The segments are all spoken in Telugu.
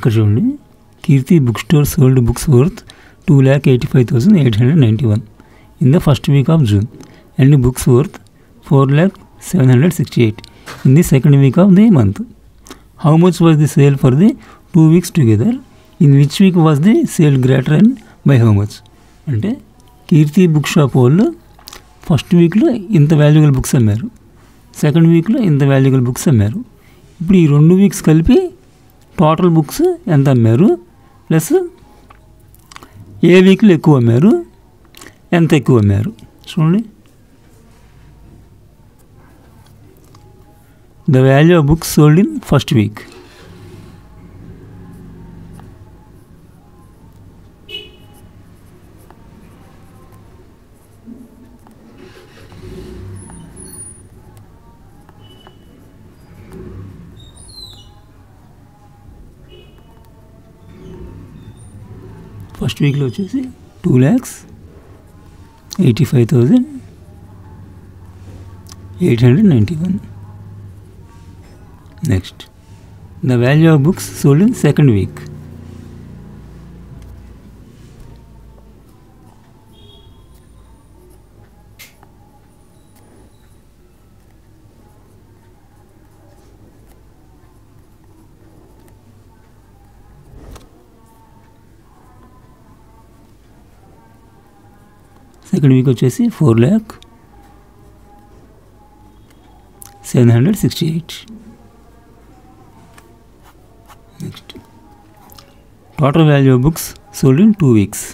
ఇక్కడ చూడండి. Keerthi book store sold books worth two lakh eighty five thousand eight hundred ninety one in the first week of June. And books worth four lakh seven hundred sixty eight in the second week of the month. How much was the sale for the two weeks together in which week was the sale greater and by how much అంటే కీర్తి బుక్ షాప్ వాళ్ళు ఫస్ట్ వీక్లో ఇంత వాల్యుబుల్ బుక్స్ అమ్మారు. సెకండ్ వీక్లో ఇంత వాల్యుబుల్ బుక్స్ అమ్మారు. ఇప్పుడు ఈ రెండు వీక్స్ కలిపి టోటల్ బుక్స్ ఎంత అమ్మారు? ప్లస్ ఏ వీక్లో ఎక్కువ అమ్మారు. ఎంత ఎక్కువ అమ్మారు? చూడండి. The value of books sold in first week first వీక్లో వచ్చేసి two lakhs eighty five thousand eight hundred ninety one next the value of books sold in second week second week వచ్చేసి four lakh seven hundred sixty eight next total value of books sold in two weeks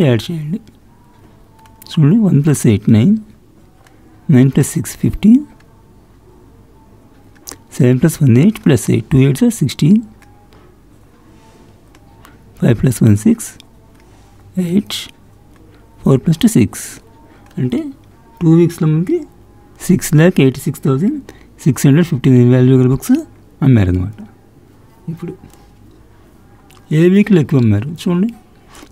ఇప్పుడు యాడ్ చేయండి. చూడండి one plus eight nine nine plus six fifteen seven plus one eight plus eight two eights sixteen five plus one six eight four plus two six అంటే టూ వీక్స్లో మనకి six lakh eighty six thousand six hundred fifty nine వాల్యూగల books అమ్మారనమాట ఇప్పుడు ఏ వీక్లో ఎక్కువ అమ్మారు? చూడండి.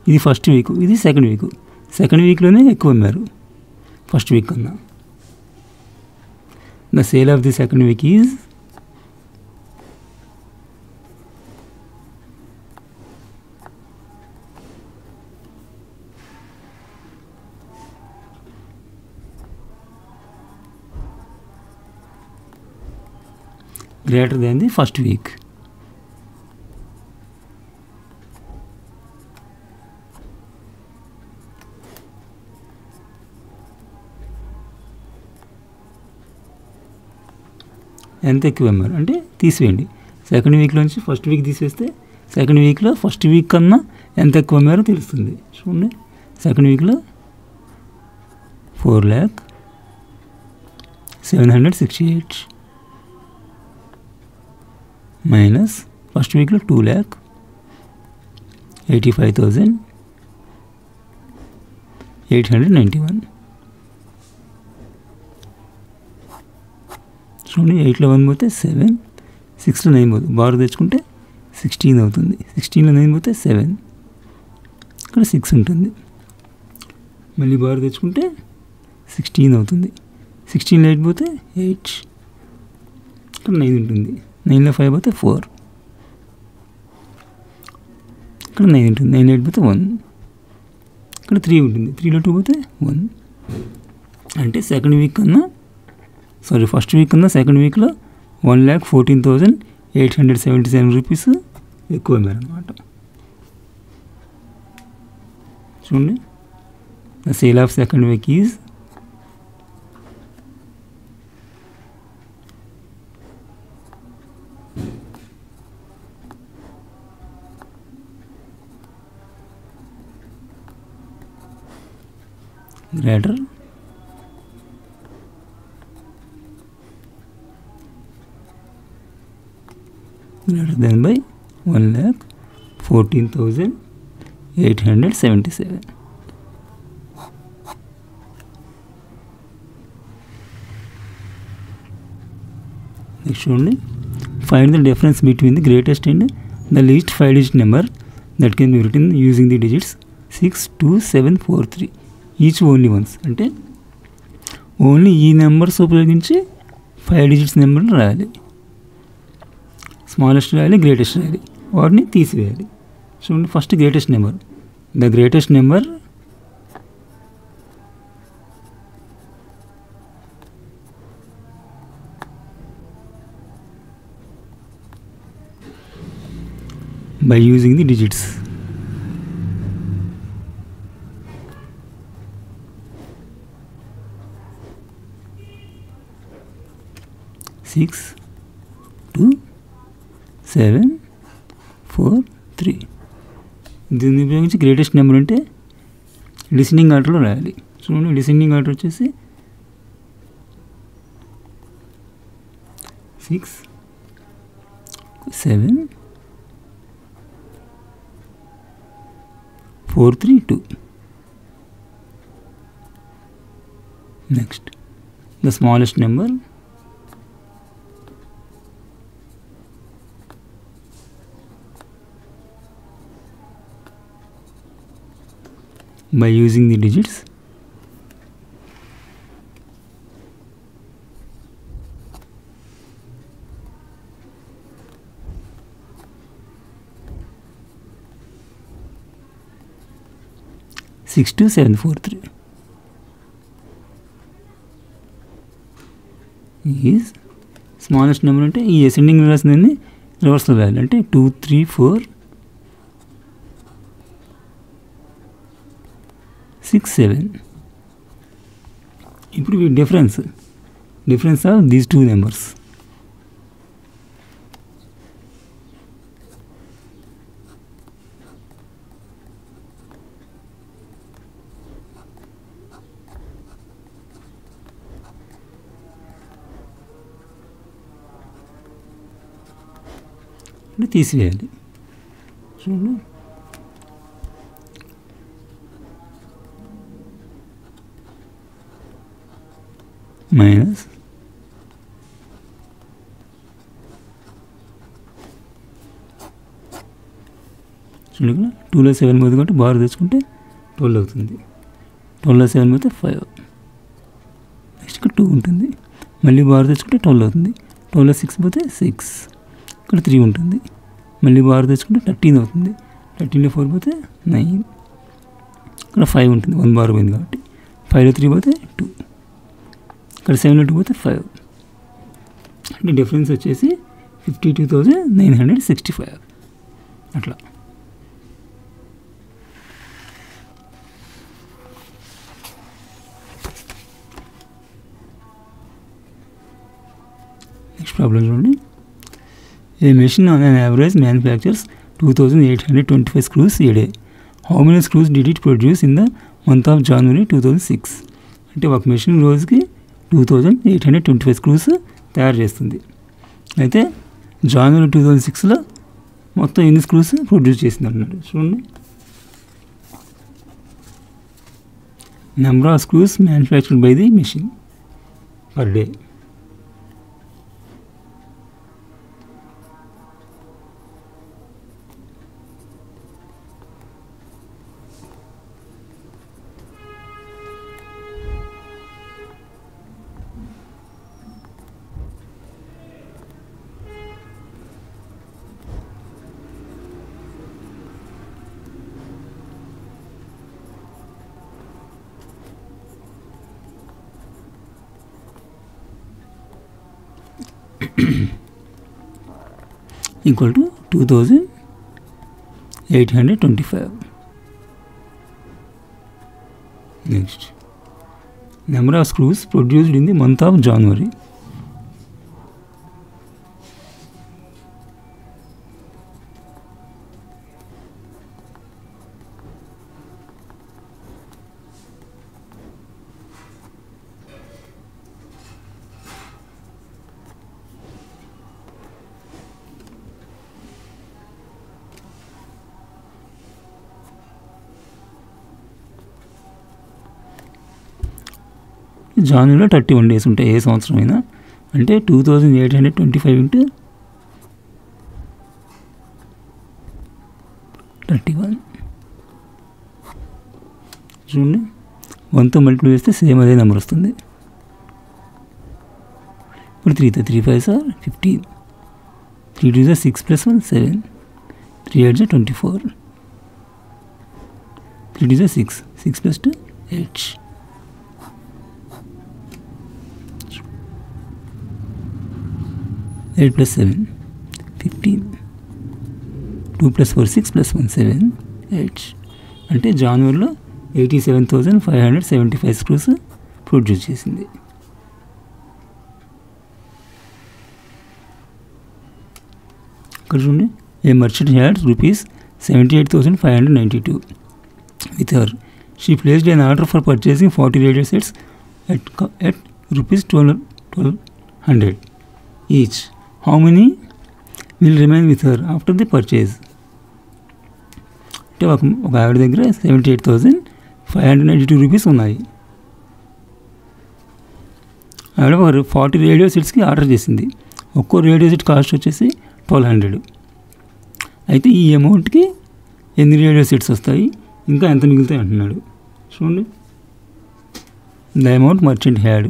ఇది ఫస్ట్ వీక్ ఇది సెకండ్ వీక్ సెకండ్ వీక్లోనే ఎక్కువ అమ్మారు. ఫస్ట్ వీక్ కన్నా. The sale of the second week is greater than the first week ఎంత ఎక్కువ ఎంఆర్ అంటే తీసివేయండి. సెకండ్ వీక్లోంచి ఫస్ట్ వీక్ తీసేస్తే సెకండ్ వీక్లో ఫస్ట్ వీక్ కన్నా ఎంత ఎక్కువ అమ్మారో తెలుస్తుంది. చూడండి. సెకండ్ వీక్లో four lakh seven hundred sixty eight minus first వీక్లో two lakh eighty five thousand eight hundred ninety one చూడండి ఎయిట్లో వన్ పోతే సెవెన్ సిక్స్లో నైన్ పోతుంది. బార్ తెచ్చుకుంటే సిక్స్టీన్ అవుతుంది. సిక్స్టీన్లో నైన్ పోతే సెవెన్ ఇక్కడ సిక్స్ ఉంటుంది. మళ్ళీ బార్ తెచ్చుకుంటే సిక్స్టీన్ అవుతుంది. సిక్స్టీన్లో ఎయిట్ పోతే ఎయిట్ ఇక్కడ నైన్ ఉంటుంది. నైన్లో ఫైవ్ పోతే ఫోర్ ఇక్కడ నైన్ ఉంటుంది. నైన్ ఎయిట్ పోతే వన్ ఇక్కడ త్రీ ఉంటుంది. త్రీలో టూ పోతే వన్ అంటే సెకండ్ వీక్ కన్నా సారీ ఫస్ట్ వీక్ కన్నా సెకండ్ వీక్లో one lakh fourteen thousand eight hundred seventy seven rupees ఎక్కువ అమ్మారనమాట చూడండి. The sale of second week is greater greater than by 1 lakh 14,877 next చూడండి find the difference between the greatest and the least five digit number that can be written using the digits six two seven four three each only once అంటే ఓన్లీ ఈ నెంబర్స్ ఉపయోగించి ఫైవ్ డిజిట్స్ నెంబర్ రాయాలి స్మాలెస్ట్ రాయాలి గ్రేటెస్ట్ రాయాలి వాటిని తీసివేయాలి చూడండి first greatest number the greatest number by using the digits. Six, two, seven four three దీన్ని ఉపయోగించి గ్రేటెస్ట్ నెంబర్ అంటే లిసనింగ్ ఆర్డర్లో రాయాలి. చూడండి లిసనింగ్ ఆర్డర్ వచ్చేసి six seven four three two next the smallest number by using the digits. Six two seven four three is smallest number అంటే ఈ అసెండింగ్ రాసిందని రివర్స్లో రాయాలి అంటే two three four six seven ఇప్పుడు ఈ difference difference of these two numbers అంటే తీసివేయాలి చూడండి చూడండి టూలో సెవెన్ పోతుంది కాబట్టి బార్ తెచ్చుకుంటే ట్వెల్వ్ అవుతుంది. ట్వెల్వ్లో సెవెన్ పోతే ఫైవ్. నెక్స్ట్ ఇక్కడ టూ ఉంటుంది. మళ్ళీ బార్ తెచ్చుకుంటే ట్వెల్వ్ అవుతుంది. ట్వెల్వ్లో సిక్స్ పోతే సిక్స్. ఇక్కడ త్రీ ఉంటుంది. మళ్ళీ బార్ తెచ్చుకుంటే థర్టీన్ అవుతుంది. థర్టీన్లో ఫోర్ పోతే నైన్. ఇక్కడ ఫైవ్ ఉంటుంది. వన్ బార్ పోయింది కాబట్టి ఫైవ్లో త్రీ పోతే టూ. ఇక్కడ సెవెన్లో టూ పోతే ఫైవ్. అంటే డిఫరెన్స్ వచ్చేసి fifty two thousand nine hundred sixty five. అట్లా. నెక్స్ట్ ప్రాబ్లం చూడండి. A machine on an average manufactures two thousand eight hundred twenty five screws a day how many screws did it produce in the month of January two thousand six అంటే ఒక మెషిన్ రోజుకి two thousand eight hundred twenty five screws తయారు చేస్తుంది. అయితే జనవరి టూ థౌజండ్ సిక్స్లో మొత్తం ఎన్ని స్క్రూస్ ప్రొడ్యూస్ చేసింది అన్నాడు చూడండి. Number of screws manufactured by the machine per day equal to two thousand eight hundred twenty five next number of screws produced in the month of January జాన్యులో thirty one days ఉంటాయి ఏ సంవత్సరమైనా. అంటే two thousand eight hundred twenty five into thirty one. చూడండి. వన్తో మల్టిప్లై చేస్తే సేమ్ అదే నెంబర్ వస్తుంది. ఇప్పుడు three three five sir fifteen. Three two sir six plus one seven. Three eight sir twenty four. Three two sir six. Six plus two eight. Eight plus seven fifteen two plus four six plus one seven eight అంటే జనవరిలో eighty seven thousand five hundred seventy five screws produce చేసింది. ఇక్కడ చూడండి a merchant had rupees seventy eight thousand five hundred ninety two with her she placed an order for purchasing forty radio sets at at rupees twelve twelve hundred each how many will remain with her after the purchase అంటే ఒక ఒక ఆవిడ దగ్గర seventy eight thousand five hundred ninety two rupees ఉన్నాయి. ఆవిడ ఒక ఫార్టీ రేడియో సెట్స్కి ఆర్డర్ చేసింది. ఒక్కో రేడియో సెట్ కాస్ట్ వచ్చేసి ట్వెల్వ్ హండ్రెడ్ అయితే ఈ అమౌంట్కి ఎన్ని రేడియో సెట్స్ వస్తాయి? ఇంకా ఎంత మిగులుతాయి అంటున్నాడు. చూడండి. ద అమౌంట్ మర్చెంట్ హ్యాడ్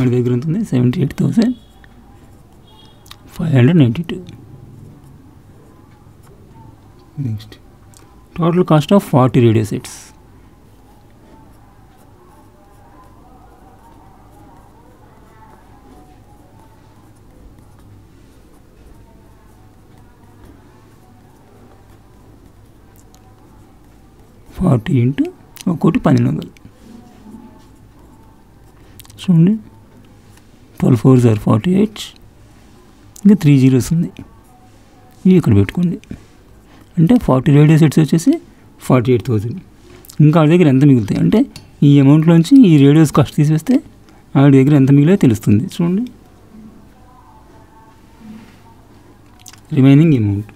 ఆడి దగ్గర ఉంది seventy eight thousand five hundred ninety two next total cost of forty radio sets forty into ఒక్కోటి పన్నెండు వందలు. చూడండి. ట్వెల్వ్ ఫోర్ జార్ ఫార్టీ ఎయిట్ ఇంకా త్రీ జీరోస్ ఉంది. ఇవి ఇక్కడ పెట్టుకోండి. అంటే ఫార్టీ రేడియో సెట్స్ వచ్చేసి ఫార్టీ ఎయిట్ థౌజండ్ ఇంకా ఆడి దగ్గర ఎంత మిగులుతాయి? అంటే ఈ అమౌంట్లోంచి ఈ రేడియోస్ కాస్ట్ తీసేస్తే ఆడి దగ్గర ఎంత మిగిలో తెలుస్తుంది. చూడండి. Remaining amount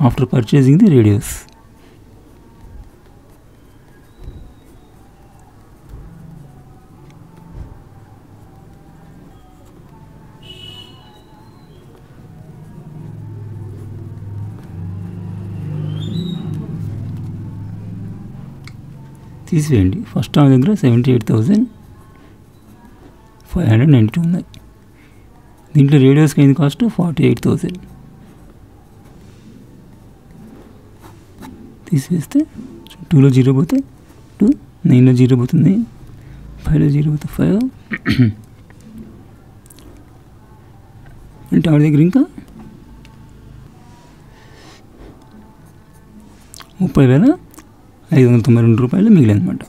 after purchasing the radios. తీసివేయండి ఫస్ట్ ఆమె దగ్గర seventy eight thousand five hundred ninety two ఉన్నాయి. దీంట్లో రేడియోస్కి అయింది కాస్ట్ ఫార్టీ ఎయిట్ థౌజండ్ తీసివేస్తే టూలో జీరో పోతే టూ నైన్లో జీరో పోతుంది ఫైవ్లో జీరో పోతే ఫైవ్ అంటే ఆవిడ దగ్గర ఇంకా ముప్పై వేల ఐదు వందల తొంభై రెండు రూపాయలు మిగిలిందన్నమాట